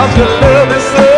'Cause your love is so